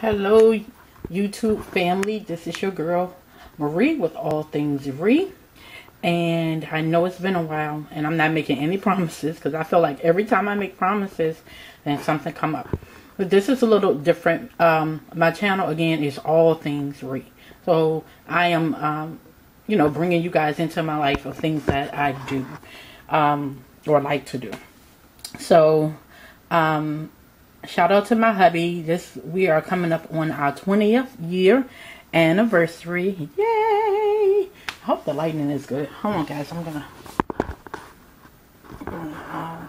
Hello, YouTube family. This is your girl, Marie, with All Things Marie. And I know it's been a while, and I'm not making any promises because I feel like every time I make promises, then something come up. But this is a little different. Um, my channel, again, is All Things Marie. So I am, um, you know, bringing you guys into my life of things that I do um, or like to do. So, um, shout out to my hubby. This we are coming up on our 20th year anniversary. Yay! I hope the lighting is good. Hold on, guys. I'm gonna. uh,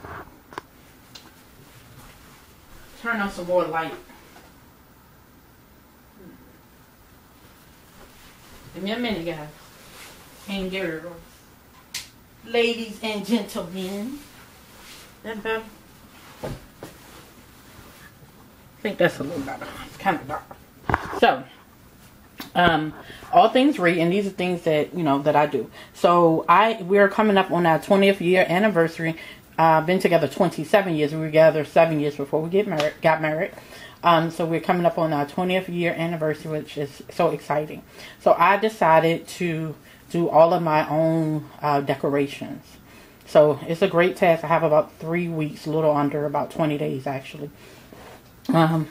turn on some more light. Give me a minute, guys. And girls. Ladies and gentlemen. That better? I think that's a little better. It's kind of dark. So, um, all things Ree, and these are things that you know that I do. So I we are coming up on our 20th year anniversary. I've uh, been together 27 years. We were together seven years before we get married. Got married. Um, so we're coming up on our 20th year anniversary, which is so exciting. So I decided to do all of my own uh, decorations. So it's a great task. I have about three weeks, a little under about 20 days actually um,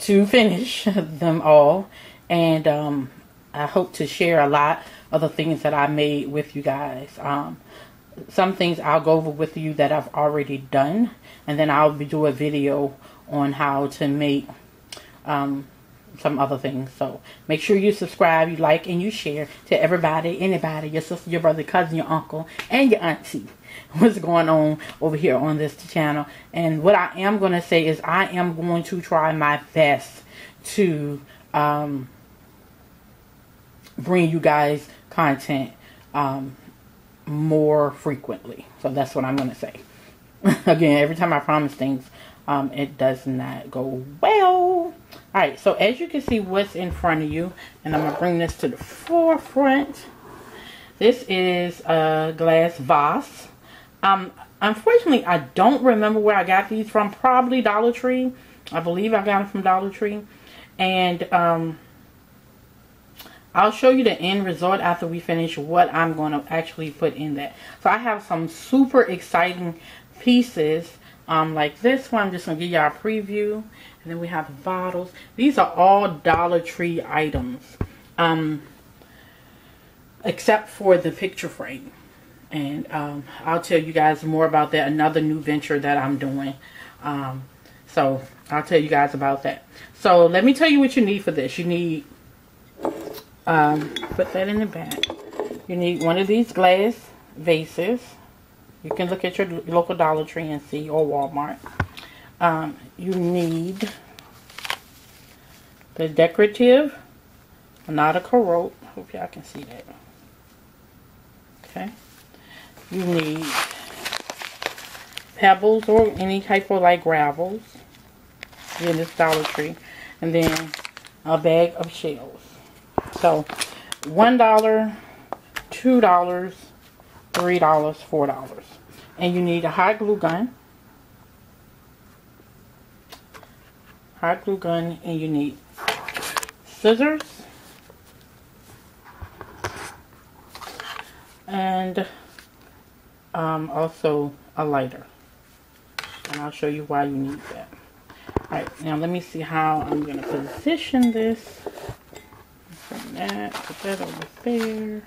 to finish them all. And um, I hope to share a lot of the things that I made with you guys. Um, some things I'll go over with you that I've already done. And then I'll do a video on how to make um, some other things. So make sure you subscribe, you like, and you share to everybody, anybody, your sister, your brother, cousin, your uncle, and your auntie. What's going on over here on this channel. And what I am going to say is I am going to try my best to um, bring you guys content um, more frequently. So that's what I'm going to say. Again, every time I promise things, um, it does not go well. Alright, so as you can see what's in front of you, and I'm going to bring this to the forefront. This is a glass vase. Um, unfortunately, I don't remember where I got these from. Probably Dollar Tree. I believe I got them from Dollar Tree. And um, I'll show you the end result after we finish what I'm going to actually put in that. So I have some super exciting pieces um, like this one. I'm just going to give y'all a preview. And then we have bottles. These are all Dollar Tree items. Um, except for the picture frame. And um, I'll tell you guys more about that. Another new venture that I'm doing. Um, so I'll tell you guys about that. So let me tell you what you need for this. You need, um, put that in the back. You need one of these glass vases. You can look at your local Dollar Tree and see, or Walmart. Um, you need the decorative nautical rope. Hope y'all can see that. Okay. You need pebbles or any type of like gravels in this Dollar Tree. And then a bag of shells. So, $1, $2, $3, $4. And you need a hot glue gun. Hot glue gun and you need scissors. And um, also a lighter. And I'll show you why you need that. Alright, now let me see how I'm going to position this. From that, put that over there.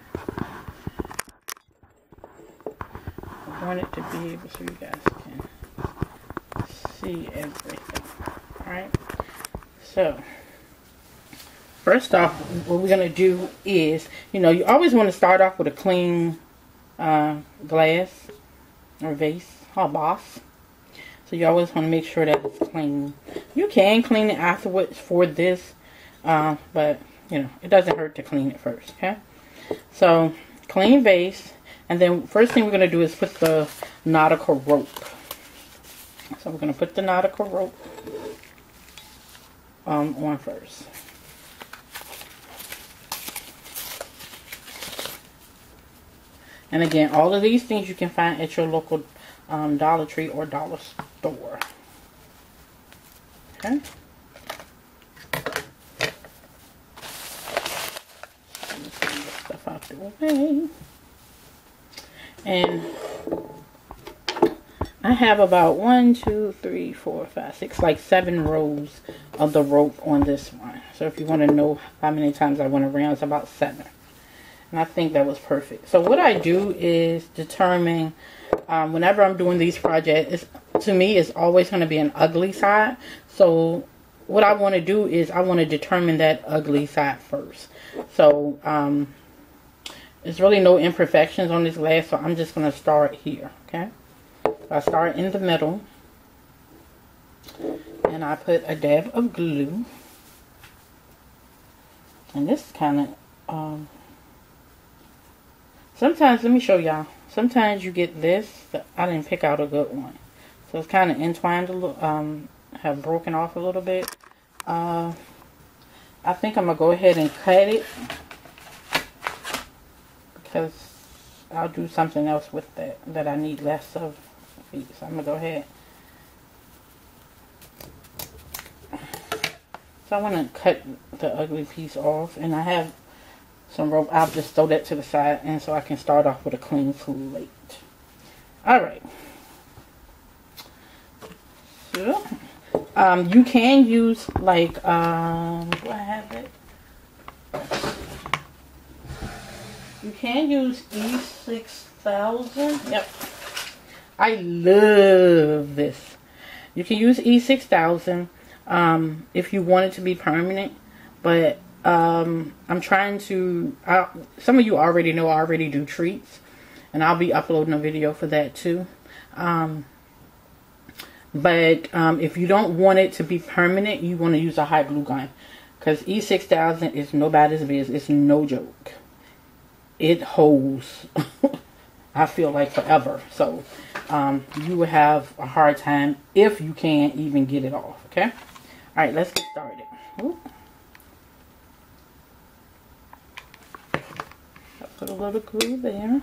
I want it to be able so you guys can see everything. Alright, so first off, what we're going to do is, you know, you always want to start off with a clean uh, glass or vase or boss. So you always want to make sure that it's clean. You can clean it afterwards for this, uh, but you know, it doesn't hurt to clean it first, okay? So, clean vase, and then first thing we're going to do is put the nautical rope. So we're going to put the nautical rope um, on first. And again, all of these things you can find at your local um, Dollar Tree or Dollar Store. Okay. Stuff out the way. And I have about one, two, three, four, five, six, like seven rows of the rope on this one. So if you want to know how many times I went around, it's about seven. And I think that was perfect. So what I do is determine um, whenever I'm doing these projects, to me, it's always going to be an ugly side. So what I want to do is I want to determine that ugly side first. So um, there's really no imperfections on this glass, so I'm just going to start here, okay? So I start in the middle, and I put a dab of glue. And this kind of, um, sometimes, let me show y'all. Sometimes you get this, I didn't pick out a good one. So it's kind of entwined a little, um, have broken off a little bit. Uh, I think I'm going to go ahead and cut it. Because I'll do something else with that, that I need less of. So I'm going to go ahead. So I want to cut the ugly piece off. And I have some rope. I'll just throw that to the side. And so I can start off with a clean slate. Alright. So, um, you can use like, um, do I have it? You can use E6000. Yep. I love this. You can use E6000 um, if you want it to be permanent. But um, I'm trying to, I, some of you already know I already do treats. And I'll be uploading a video for that too. Um, but um, if you don't want it to be permanent, you want to use a hot glue gun. Because E6000 is nobody's business. It's no joke. It holds, I feel like, forever. So um, you will have a hard time if you can't even get it off. Okay? All right, let's get started. Ooh. Put a little glue there.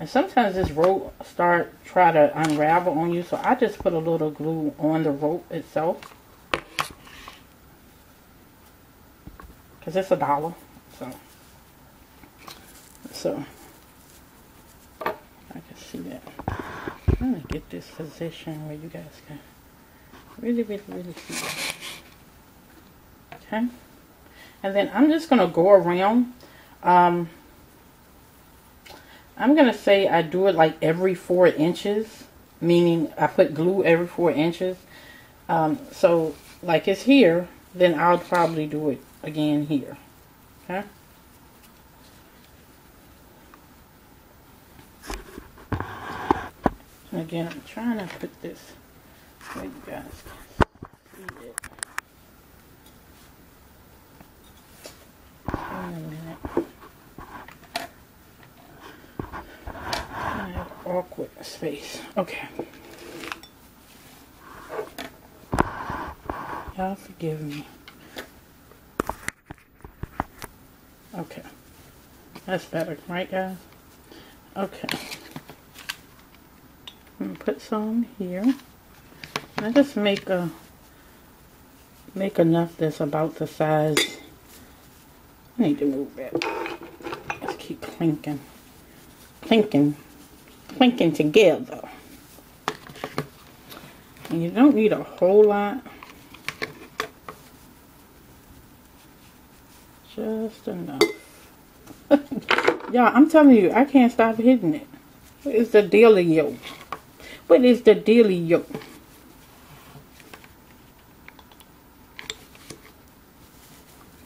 And sometimes this rope start try to unravel on you. So I just put a little glue on the rope itself. Because it's a dollar. So, so I can see that. I'm to get this position where you guys can really, really, really it. Okay. And then I'm just going to go around. Um, I'm going to say I do it like every four inches, meaning I put glue every four inches. Um, so like it's here, then I'll probably do it again here. Okay. Again, I'm trying to put this where you guys can see it. Wait a minute. awkward space. Okay. Y'all forgive me. Okay. That's better, right guys? Okay. I'm gonna put some here. I just make a make enough that's about the size. I need to move that. Let's keep clinking. Clinking clinking together. And you don't need a whole lot. Just enough. Y'all, I'm telling you, I can't stop hitting it. What is the dealio? What is the dealio?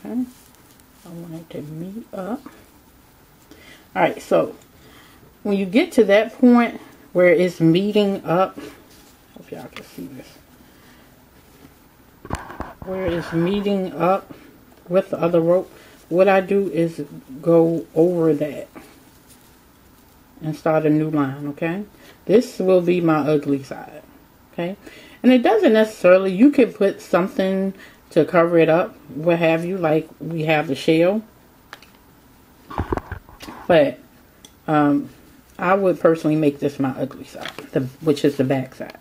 Okay. I want it to meet up. Alright, so when you get to that point where it's meeting up, hope y'all can see this, where it's meeting up with the other rope, what I do is go over that and start a new line, okay? This will be my ugly side, okay? And it doesn't necessarily, you can put something to cover it up, what have you, like we have the shell. But, um, I would personally make this my ugly side, the, which is the back side.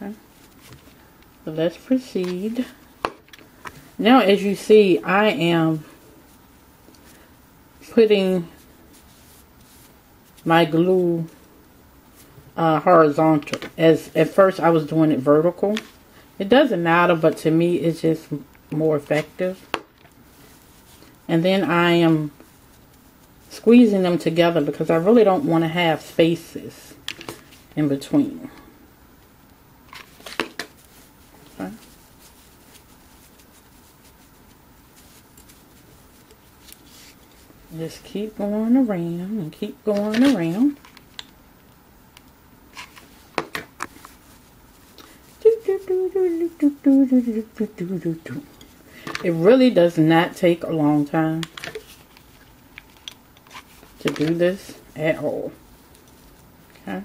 Okay. Let's proceed. Now, as you see, I am putting my glue uh, horizontal. As at first I was doing it vertical. It doesn't matter, but to me it's just more effective. And then I am squeezing them together because I really don't want to have spaces in between. Just keep going around and keep going around. It really does not take a long time to do this at all. Okay.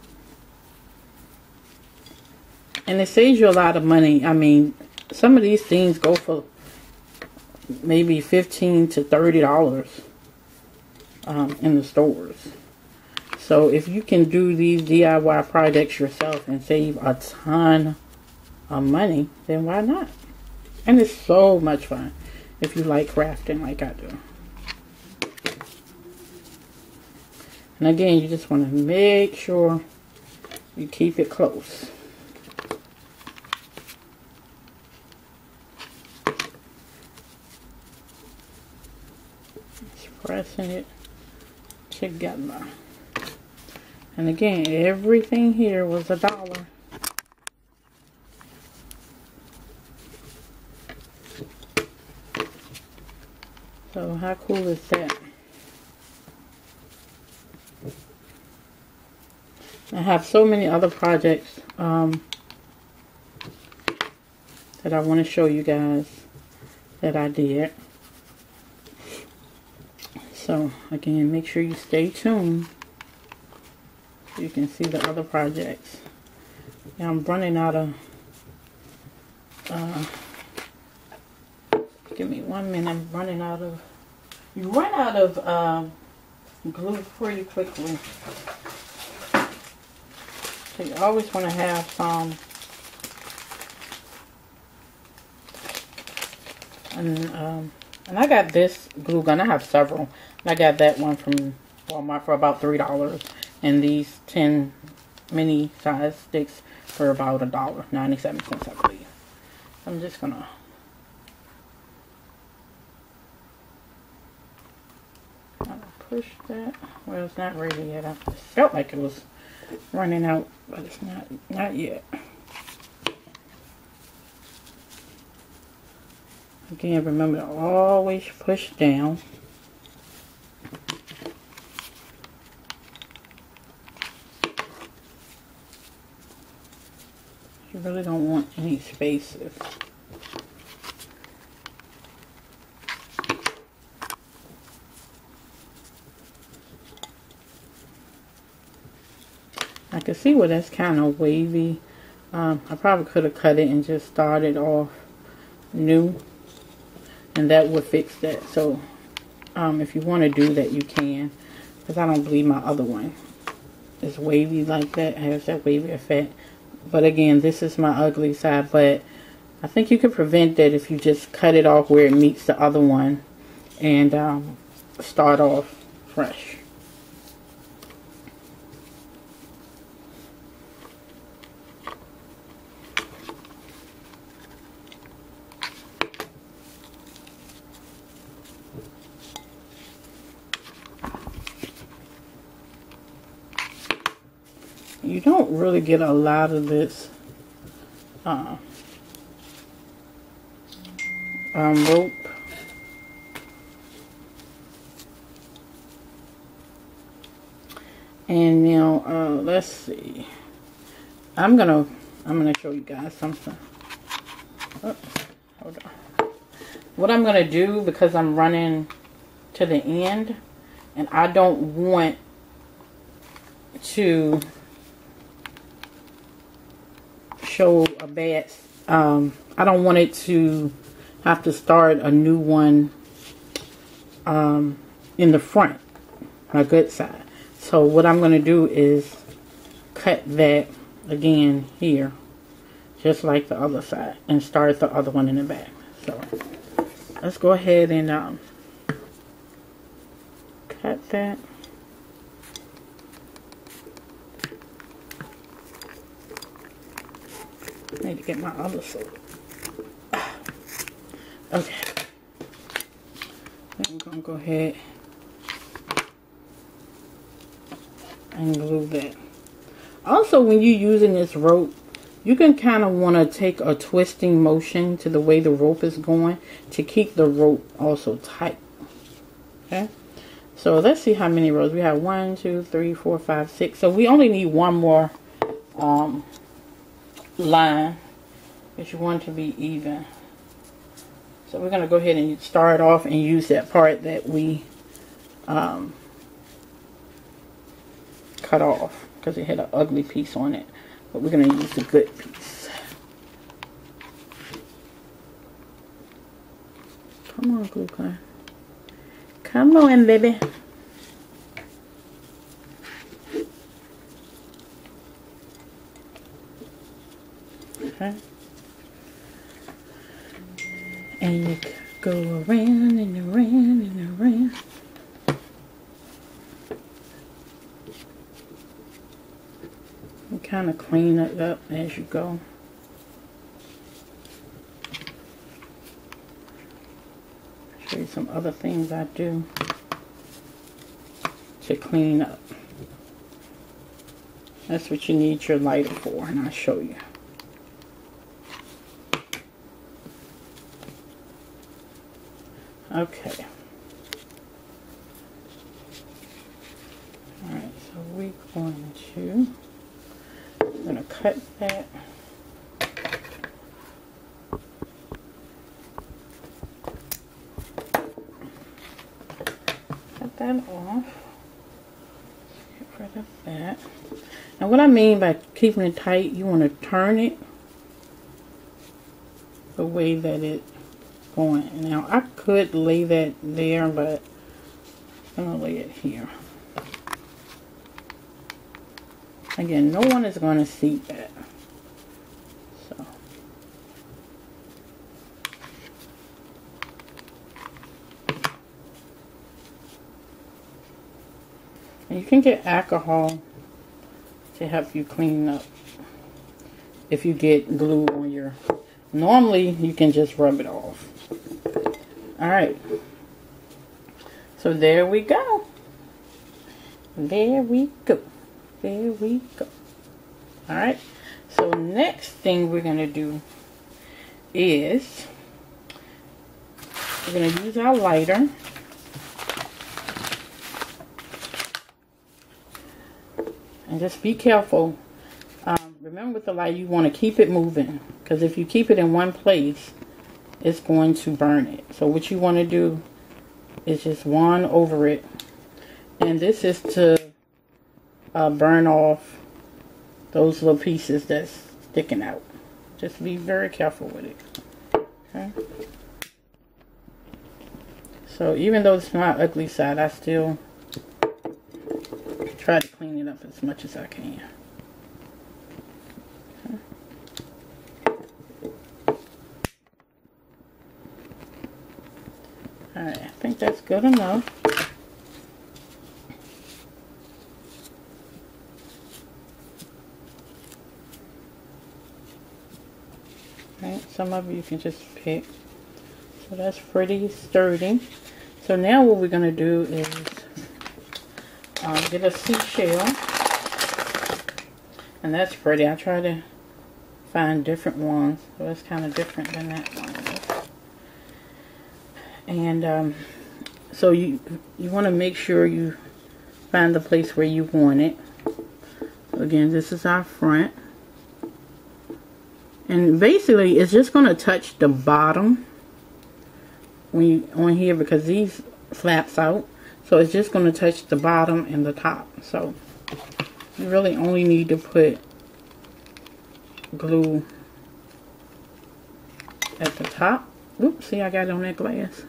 And it saves you a lot of money. I mean, some of these things go for maybe 15 to $30 um, in the stores. So if you can do these DIY projects yourself and save a ton of money, then why not? And it's so much fun if you like crafting like I do. And again, you just want to make sure you keep it close. Just pressing it together. And again, everything here was a dollar. So how cool is that? I have so many other projects um, that I want to show you guys that I did. So again, make sure you stay tuned so you can see the other projects. Now I'm running out of, uh, give me one minute, I'm running out of, you run out of uh, glue pretty quickly. So you always want to have some. And, um, and I got this glue gun. I have several. I got that one from Walmart for about $3. And these 10 mini size sticks for about a dollar, 97 cents I believe. I'm just gonna push that. Well, it's not ready yet. I felt like it was running out, but it's not, not yet. Again, remember to always push down. You really don't want any spaces. Can see where that's kind of wavy. Um, I probably could have cut it and just started off new. And that would fix that. So, um, if you want to do that, you can. Because I don't believe my other one is wavy like that. has that wavy effect. But again, this is my ugly side. But I think you can prevent that if you just cut it off where it meets the other one. And um, start off fresh. You don't really get a lot of this uh, um, rope. And now, uh, let's see. I'm gonna, I'm gonna show you guys something. Oh, hold on. What I'm gonna do because I'm running to the end, and I don't want to show a bad, um, I don't want it to have to start a new one um, in the front, my good side. So what I'm going to do is cut that again here just like the other side and start the other one in the back so let's go ahead and um, cut that need to get my other sword okay I'm gonna go ahead and glue that also when you're using this rope you can kind of want to take a twisting motion to the way the rope is going to keep the rope also tight. Okay. So let's see how many rows. We have one, two, three, four, five, six. So we only need one more um, line if you want to be even. So we're going to go ahead and start off and use that part that we um, cut off because it had an ugly piece on it. But we're going to use the good piece. Come on, glue gun. Come on, baby. And you go around and around and around. kind of clean it up as you go. Show you some other things I do to clean up. That's what you need your lighter for, and I'll show you. Okay. Alright, so we're going to I'm going to cut that. Cut that off. Get rid of that. Now what I mean by keeping it tight, you want to turn it the way that it's going. Now I could lay that there, but I'm going to lay it here. Again, no one is going to see that. So. And you can get alcohol to help you clean up if you get glue on your normally you can just rub it off all right so there we go there we go there we go. Alright. So next thing we're going to do is we're going to use our lighter. And just be careful. Um, remember with the light, you want to keep it moving. Because if you keep it in one place, it's going to burn it. So what you want to do is just one over it. And this is to uh, burn off those little pieces that's sticking out. Just be very careful with it. Okay. So even though it's not ugly side, I still try to clean it up as much as I can. Alright, I think that's good enough. Right, Some of you can just pick. So that's pretty sturdy. So now what we're going to do is uh, get a seashell. And that's pretty. I try to find different ones. So it's kind of different than that one. And um, so you you want to make sure you find the place where you want it. So again, this is our front. And basically it's just going to touch the bottom when you on here because these flaps out. So it's just going to touch the bottom and the top. So you really only need to put glue at the top. Oops see I got it on that glass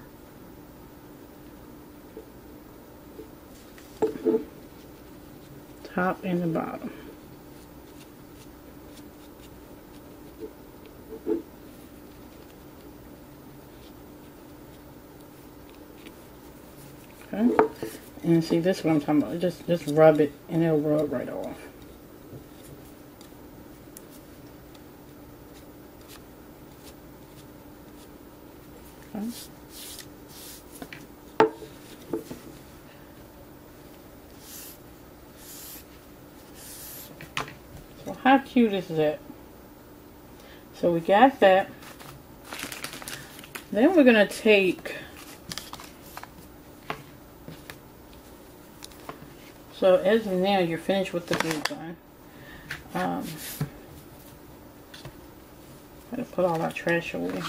top and the bottom. Okay. And see, this is what I'm talking about. Just, just rub it, and it'll rub right off. How cute is that? So we got that. Then we're going to take So as of now, you're finished with the glue gun. Um, gotta put all our trash away.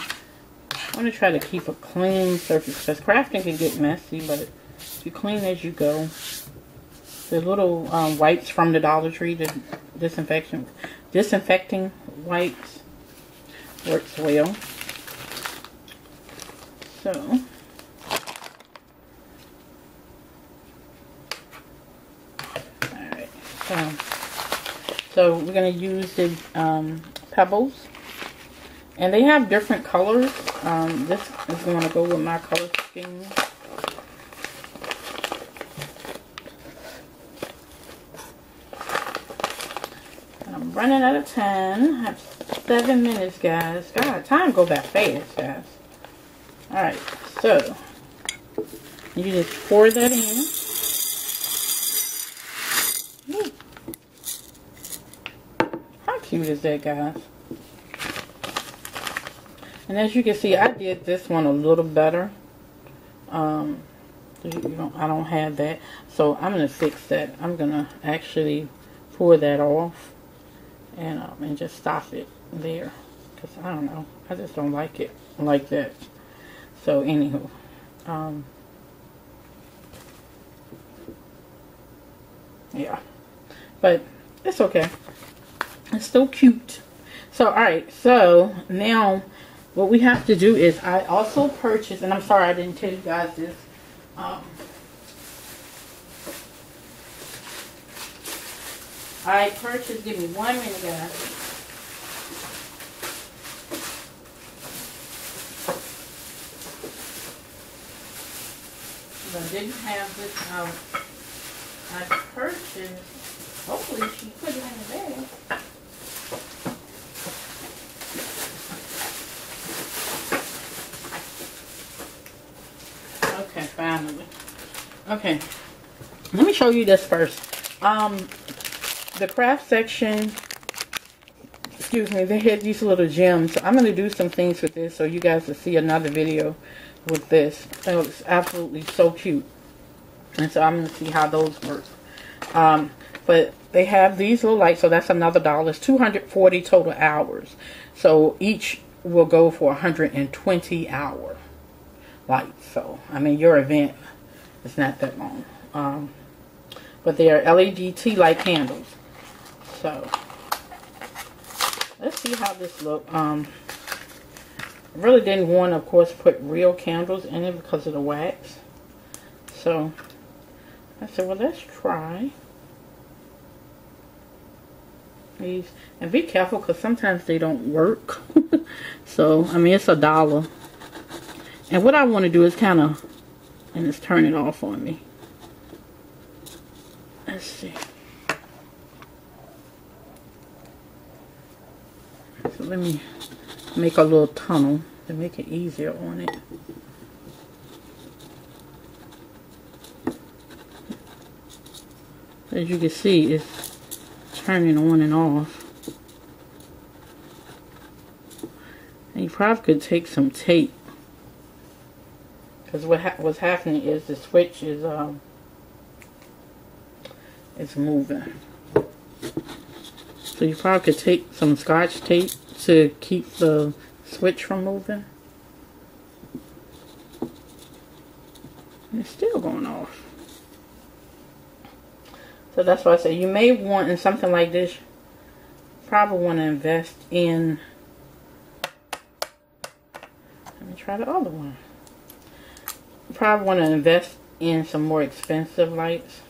I want to try to keep a clean surface because crafting can get messy, but you clean as you go. The little um, wipes from the Dollar Tree, the disinfection, disinfecting wipes, works well. So Um, so we're going to use the um, pebbles. And they have different colors. Um, this is going to go with my color scheme. I'm running out of time. I have seven minutes, guys. God, time go back fast, guys. Alright, so you just pour that in. How cute is that, guys? And as you can see, I did this one a little better. Um, you don't, I don't have that. So I'm going to fix that. I'm going to actually pour that off and, um, and just stop it there. Because I don't know. I just don't like it like that. So anywho. Um, yeah. But it's okay. It's so cute. So, alright. So, now what we have to do is I also purchased, and I'm sorry I didn't tell you guys this. Um, I purchased, give me one minute guys. I didn't have this out. I purchased, hopefully she put it in the bag. Okay, finally. Okay. Let me show you this first. Um, the craft section, excuse me, they had these little gems. So I'm going to do some things with this so you guys will see another video with this. It looks absolutely so cute. And so I'm going to see how those work. Um, but they have these little lights, so that's another dollar. It's 240 total hours. So each will go for 120 hours lights. So, I mean, your event is not that long. Um, but they are LED tea light candles. So, let's see how this look. Um, I really didn't want of course, put real candles in it because of the wax. So, I said, well, let's try these. And be careful because sometimes they don't work. so, I mean, it's a dollar. And what I want to do is kind of, and it's turning off on me. Let's see. So let me make a little tunnel to make it easier on it. As you can see, it's turning on and off. And you probably could take some tape because what ha what's happening is the switch is um it's moving. So you probably could take some scotch tape to keep the switch from moving. It's still going off. So that's why I say you may want in something like this, probably want to invest in. Let me try the other one probably want to invest in some more expensive lights.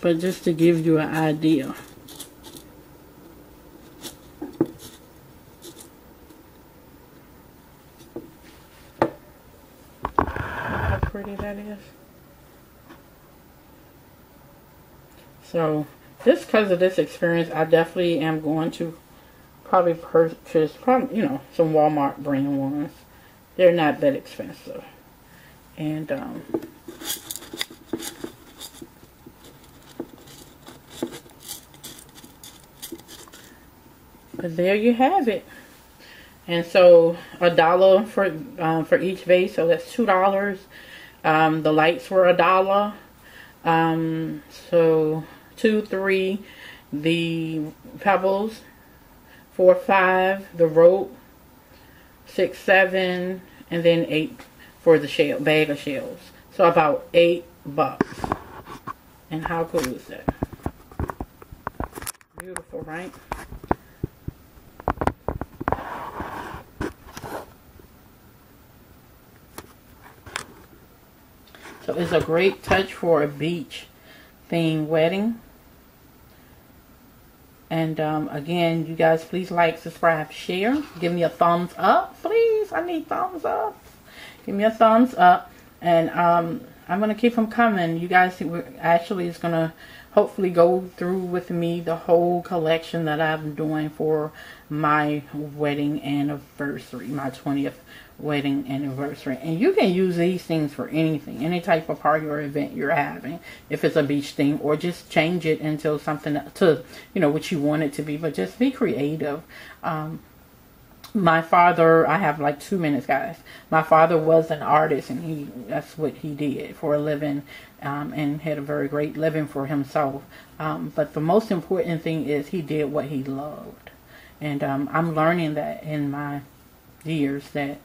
but just to give you an idea. How pretty that is. So, just because of this experience, I definitely am going to probably purchase, probably, you know, some Walmart brand ones. They're not that expensive. And, um, but there you have it. And so a dollar for um, for each vase, so that's two dollars. Um, the lights were a dollar. Um, so two, three, the pebbles, four, five, the rope, six, seven, and then eight for the shell bag of shells. So about eight bucks. And how cool is that? Beautiful, right? So it's a great touch for a beach theme wedding. And um, again, you guys, please like, subscribe, share. Give me a thumbs up, please. I need thumbs up. Give me a thumbs up. And um, I'm going to keep them coming. You guys actually is going to hopefully go through with me the whole collection that I'm doing for my wedding anniversary, my 20th wedding anniversary. And you can use these things for anything, any type of party or event you're having, if it's a beach thing, or just change it into something to, you know, what you want it to be, but just be creative. Um, my father, I have like two minutes, guys. My father was an artist, and he that's what he did for a living, um, and had a very great living for himself. Um, but the most important thing is he did what he loved, and um, I'm learning that in my years that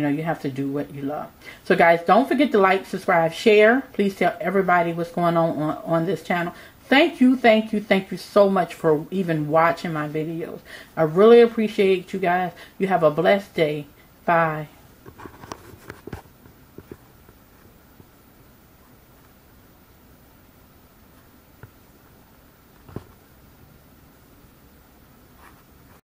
you know, you have to do what you love. So guys, don't forget to like, subscribe, share. Please tell everybody what's going on on, on this channel. Thank you, thank you, thank you so much for even watching my videos. I really appreciate you guys. You have a blessed day. Bye.